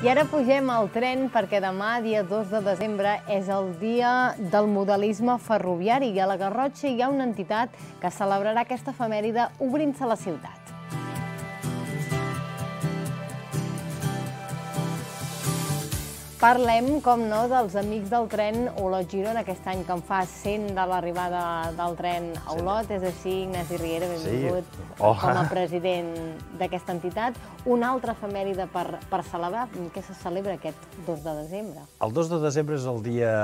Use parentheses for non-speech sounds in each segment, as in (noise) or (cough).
I ara pugem al tren perquè demà, dia 2 de desembre, és el dia del modelisme ferroviari i a la Garrotxa hi ha una entitat que celebrarà aquesta efemèride obrint-se a la ciutat. Parlem, com no, dels amics del tren Olot-Girona, aquest any que en fa 100 de l'arribada del tren a Olot. És així, Ignasi Riera, benvingut sí. oh. com a president d'aquesta entitat. Una altra efemèride per, per celebrar. Què se celebra aquest 2 de desembre? El 2 de desembre és el dia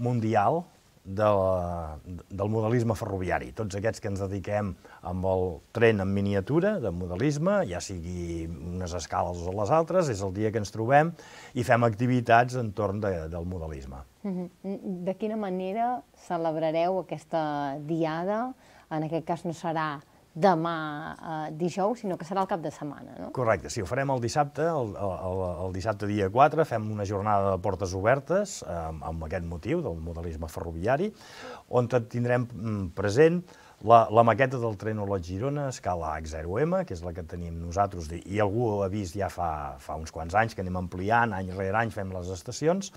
mundial de la, del modelisme ferroviari. Tots aquests que ens dediquem amb el tren en miniatura de modelisme, ja sigui unes escales o les altres, és el dia que ens trobem i fem activitats entorn de, del modelisme. De quina manera celebrareu aquesta diada? En aquest cas no serà demà eh, dijous, sinó que serà el cap de setmana, no? Correcte, sí, ho farem el dissabte, el, el, el dissabte dia 4, fem una jornada de portes obertes eh, amb aquest motiu del modelisme ferroviari, on tindrem mm, present la, la maqueta del tren Olot-Girona, escala H0M, que és la que tenim nosaltres, i algú ha vist ja fa, fa uns quants anys, que anem ampliant, any rere any fem les estacions,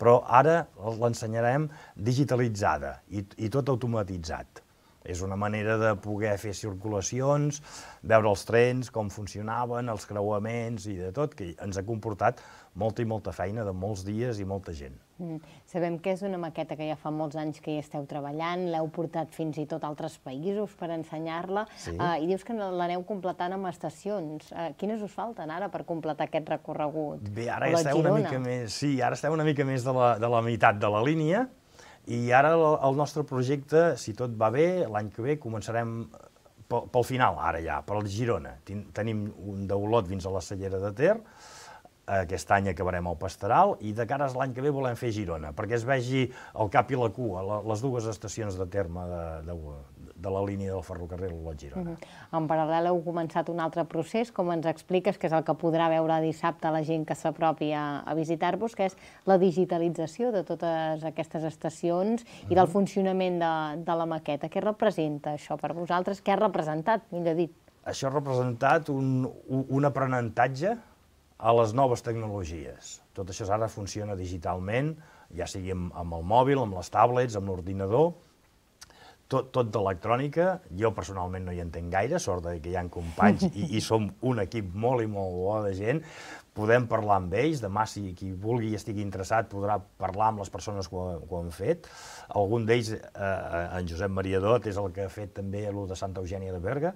però ara l'ensenyarem digitalitzada i, i tot automatitzat. És una manera de poder fer circulacions, veure els trens, com funcionaven, els creuaments i de tot, que ens ha comportat molta i molta feina de molts dies i molta gent. Mm. Sabem que és una maqueta que ja fa molts anys que hi esteu treballant, l'heu portat fins i tot a altres països per ensenyar-la, sí. uh, i dius que l'aneu completant amb estacions. Uh, quines us falten ara per completar aquest recorregut? Bé, ara esteu una mica més, sí, ara esteu una mica més de la, de la meitat de la línia, i ara el, el nostre projecte, si tot va bé, l'any que ve començarem pel, pel final, ara ja, per al Girona. Ten, tenim un d'Olot fins a la Cellera de Ter, aquest any acabarem el Pastoral i de cara a l'any que ve volem fer Girona, perquè es vegi el cap i la cua, les dues estacions de terme de, de, de la línia del ferrocarril Olot-Girona. Mm -hmm. En paral·lel heu començat un altre procés, com ens expliques, que és el que podrà veure dissabte la gent que s'apropi a, a visitar-vos, que és la digitalització de totes aquestes estacions mm -hmm. i del mhm. funcionament de, de la maqueta. Què representa això per vosaltres? Què ha representat, millor dit? Això ha representat un, un aprenentatge a les noves tecnologies. Tot això ara funciona digitalment, ja sigui amb, amb el mòbil, amb les tablets, amb l'ordinador, tot, tot d'electrònica, jo personalment no hi entenc gaire, sort que hi ha companys i, i som un equip molt i molt bo de gent, podem parlar amb ells, demà si qui vulgui i estigui interessat podrà parlar amb les persones que ho, que ho han fet. Algun d'ells, eh, en Josep Maria Dot, és el que ha fet també el de Santa Eugènia de Berga,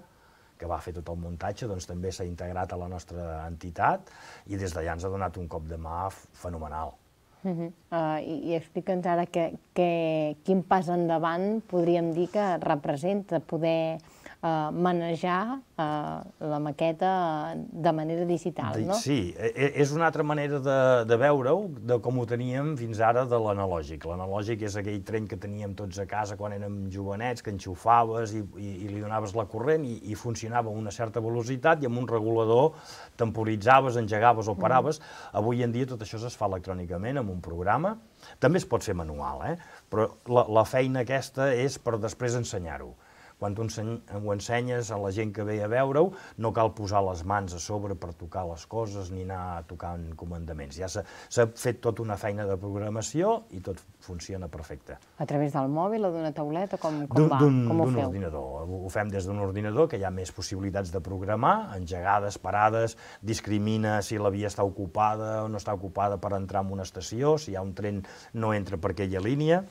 que va fer tot el muntatge, doncs també s'ha integrat a la nostra entitat i des d'allà ens ha donat un cop de mà fenomenal. Uh -huh. uh, I i explica'ns ara que, que, quin pas endavant podríem dir que representa poder uh, manejar uh, la maqueta de manera digital, no? Sí, e, e, és una altra manera de, de veure-ho, de com ho teníem fins ara de l'analògic. L'analògic és aquell tren que teníem tots a casa quan érem jovenets, que enxufaves i, i, i li donaves la corrent i, i funcionava a una certa velocitat i amb un regulador temporitzaves, engegaves o mm. paraves. Mm. Avui en dia tot això es fa electrònicament amb un programa. També es pot fer manual, eh? però la, la feina aquesta és per després ensenyar-ho. Quan tu ho ensenyes a la gent que ve a veure-ho, no cal posar les mans a sobre per tocar les coses ni anar tocant comandaments. Ja s'ha fet tota una feina de programació i tot funciona perfecte. A través del mòbil o d'una tauleta? Com, com va? Com ho feu? ordinador. Ho fem des d'un ordinador, que hi ha més possibilitats de programar, engegades, parades, discrimina si la via està ocupada o no està ocupada per entrar en una estació, si hi ha un tren no entra per aquella línia,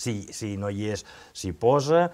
si, si no hi és, s'hi posa,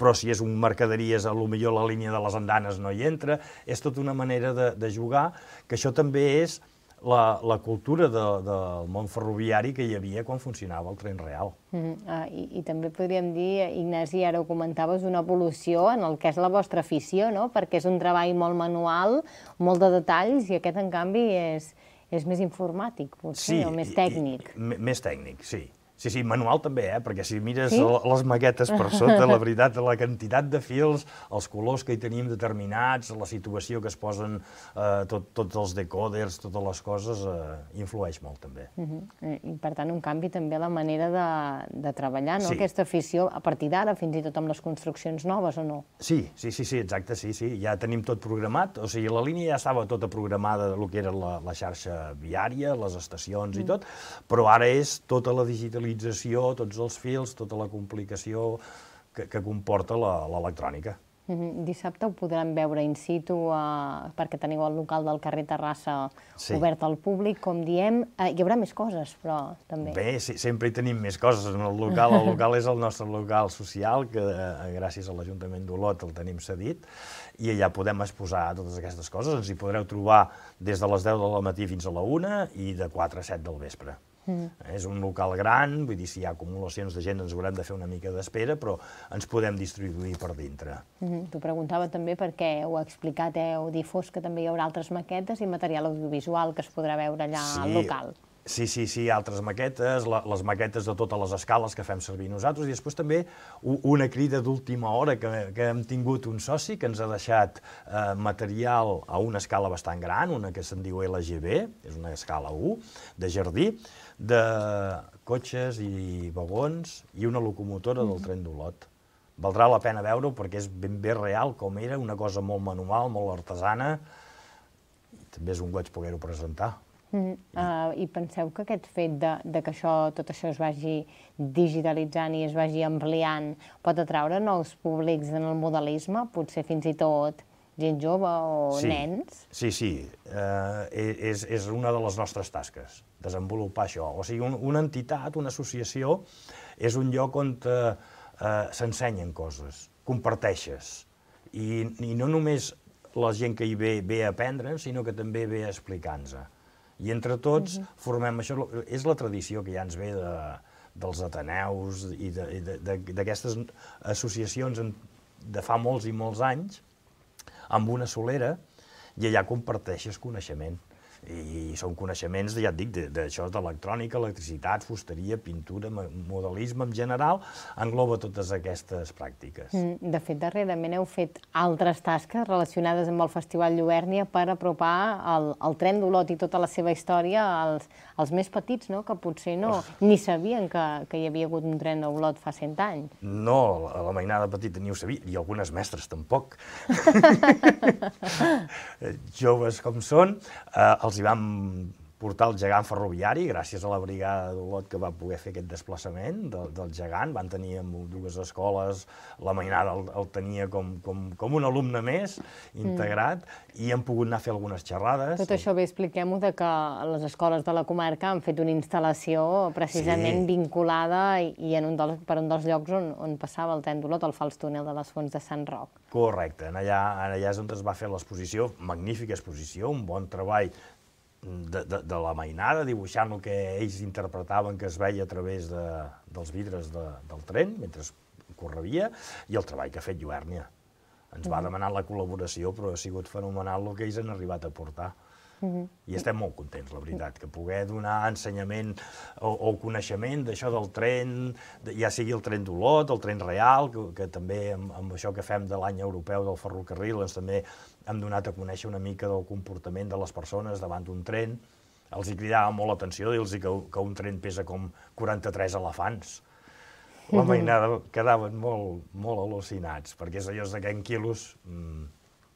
però si és un mercaderies, a lo millor la línia de les andanes no hi entra, és tota una manera de, de jugar, que això també és la, la cultura de, del món ferroviari que hi havia quan funcionava el tren real. Mm -hmm. ah, i, I també podríem dir, Ignasi, ara ho comentaves, una evolució en el que és la vostra afició, no? perquè és un treball molt manual, molt de detalls, i aquest, en canvi, és, és més informàtic, potser, sí, o més tècnic. I, i, més tècnic, sí. Sí, sí, manual també, eh? perquè si mires sí? les maquetes per sota, la (laughs) veritat, la quantitat de fils, els colors que hi tenim determinats, la situació que es posen eh, tot, tots els decoders, totes les coses, eh, influeix molt també. Uh -huh. I per tant, un canvi també a la manera de, de treballar, no? Sí. Aquesta afició, a partir d'ara, fins i tot amb les construccions noves, o no? Sí, sí, sí, sí, exacte, sí, sí. Ja tenim tot programat, o sigui, la línia ja estava tota programada, el que era la, la xarxa viària, les estacions uh -huh. i tot, però ara és tota la digitalització utilització, tots els fils, tota la complicació que, que comporta l'electrònica. Mm -hmm. Dissabte ho podran veure in situ eh, perquè teniu el local del carrer Terrassa sí. obert al públic, com diem. Eh, hi haurà més coses, però també. Bé, sí, sempre hi tenim més coses en el local. El local és el nostre local social, que eh, gràcies a l'Ajuntament d'Olot el tenim cedit, i allà podem exposar totes aquestes coses. Ens hi podreu trobar des de les 10 del matí fins a la 1 i de 4 a 7 del vespre. Mm. És un local gran, vull dir, si hi ha acumulacions de gent ens haurem de fer una mica d'espera, però ens podem distribuir per dintre. Mm -hmm. T'ho preguntava també perquè heu explicat, eh, heu difós que també hi haurà altres maquetes i material audiovisual que es podrà veure allà sí. al local. Sí, sí, sí, altres maquetes, la, les maquetes de totes les escales que fem servir nosaltres, i després també una crida d'última hora que, que hem tingut un soci que ens ha deixat eh, material a una escala bastant gran, una que se'n diu LGB, és una escala 1, de jardí, de cotxes i vagons i una locomotora del tren d'Olot. Valdrà la pena veure-ho perquè és ben bé real com era, una cosa molt manual, molt artesana, i també és un goig poder-ho presentar. Mm, uh, I penseu que aquest fet de, de que això, tot això es vagi digitalitzant i es vagi ampliant pot atraure nous públics en el modelisme, potser fins i tot gent jove o sí, nens? Sí, sí, uh, és, és una de les nostres tasques, desenvolupar això. O sigui, un, una entitat, una associació, és un lloc on uh, s'ensenyen coses, comparteixes, i, i no només la gent que hi ve ve a aprendre, sinó que també ve a explicar-nos. I entre tots uh -huh. formem això, és la tradició que ja ens ve de, dels Ateneus i d'aquestes associacions en, de fa molts i molts anys, amb una solera, i allà comparteixes coneixement i són coneixements, ja et dic, d'això d'electrònica, electricitat, fusteria, pintura, modelisme en general, engloba totes aquestes pràctiques. Mm, de fet, darrerament heu fet altres tasques relacionades amb el Festival Lluèrnia per apropar el, el tren d'Olot i tota la seva història als, als més petits, no? que potser no, oh. ni sabien que, que hi havia hagut un tren a Olot fa 100 anys. No, la, la mainada petita ni ho sabia, i algunes mestres tampoc. (laughs) (laughs) Joves com són, eh, els hi vam portar el gegant ferroviari, gràcies a la brigada d'Olot que va poder fer aquest desplaçament del, del gegant. Van tenir dues escoles, la mainada el, el tenia com, com, com un alumne més, integrat, mm. i hem pogut anar a fer algunes xerrades. Tot això bé, expliquem-ho, de que les escoles de la comarca han fet una instal·lació precisament sí. vinculada i, i en un dels, per un dels llocs on, on passava el tren d'Olot, el fals túnel de les Fonts de Sant Roc. Correcte, en allà, allà és on es va fer l'exposició, magnífica exposició, un bon treball de, de, de la mainada, dibuixant el que ells interpretaven que es veia a través de, dels vidres de, del tren mentre correbia, i el treball que ha fet Lluèrnia. Ens va demanar la col·laboració, però ha sigut fenomenal el que ells han arribat a portar. I estem molt contents, la veritat, que poder donar ensenyament o, o coneixement d'això del tren, ja sigui el tren d'Olot, el tren real, que, que també amb, amb això que fem de l'any europeu del ferrocarril, doncs també hem donat a conèixer una mica del comportament de les persones davant d'un tren. Els hi cridava molt l'atenció dir-los que, que un tren pesa com 43 elefants. La mainada quedaven molt, molt al·lucinats, perquè és allò de que en quilos... Mmm,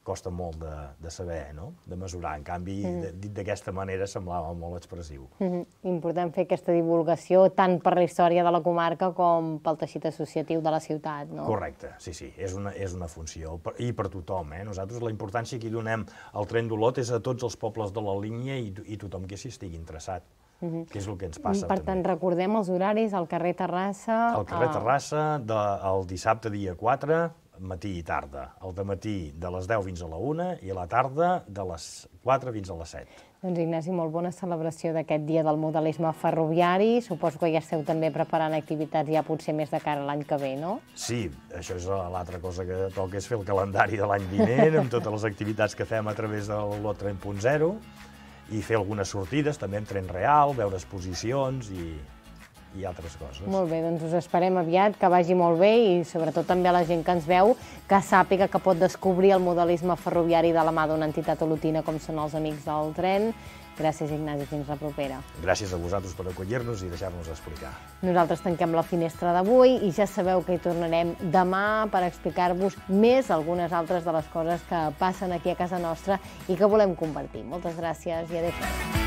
costa molt de, de saber, no? de mesurar. En canvi, mm. dit d'aquesta manera, semblava molt expressiu. Mm -hmm. Important fer aquesta divulgació tant per la història de la comarca com pel teixit associatiu de la ciutat, no? Correcte, sí, sí, és una, és una funció, i per tothom. Eh? Nosaltres la importància que hi donem al tren d'Olot és a tots els pobles de la línia i, i tothom que s'hi estigui interessat. Mm -hmm. que és el que ens passa. Per tant, també. recordem els horaris al carrer Terrassa... Al carrer Terrassa, de, el dissabte dia 4, matí i tarda. El de matí de les 10 fins a la 1 i a la tarda de les 4 fins a les 7. Doncs Ignasi, molt bona celebració d'aquest dia del modelisme ferroviari. Suposo que ja esteu també preparant activitats ja potser més de cara a l'any que ve, no? Sí, això és l'altra cosa que toca, és fer el calendari de l'any vinent, amb totes les activitats que fem a través del lot 3.0 i fer algunes sortides, també en tren real, veure exposicions i, i altres coses. Molt bé, doncs us esperem aviat, que vagi molt bé i sobretot també a la gent que ens veu que sàpiga que pot descobrir el modelisme ferroviari de la mà d'una entitat olotina com són els Amics del Tren. Gràcies, Ignasi. Fins la propera. Gràcies a vosaltres per acollir-nos i deixar-nos explicar. Nosaltres tanquem la finestra d'avui i ja sabeu que hi tornarem demà per explicar-vos més algunes altres de les coses que passen aquí a casa nostra i que volem compartir. Moltes gràcies i adéu.